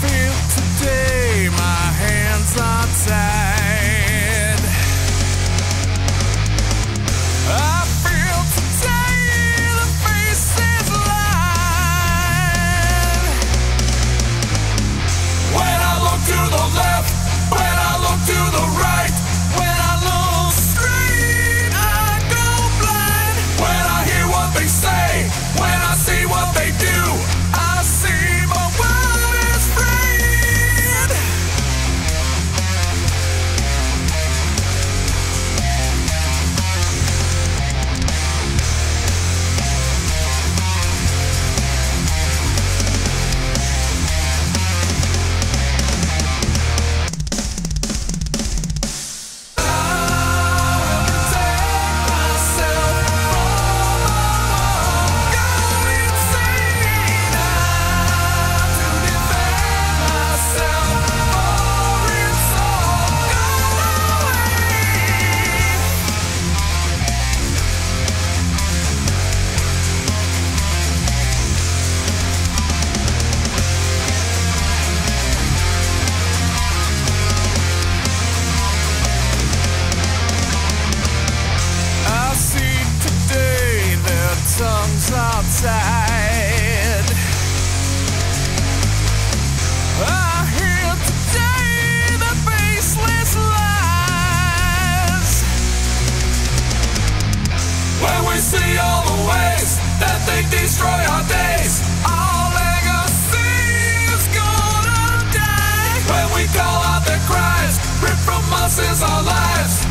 feel today my hands are tied. Today the lies. When we see all the ways that they destroy our days, our legacy is gonna die. When we call out their cries, ripped from us is our lives.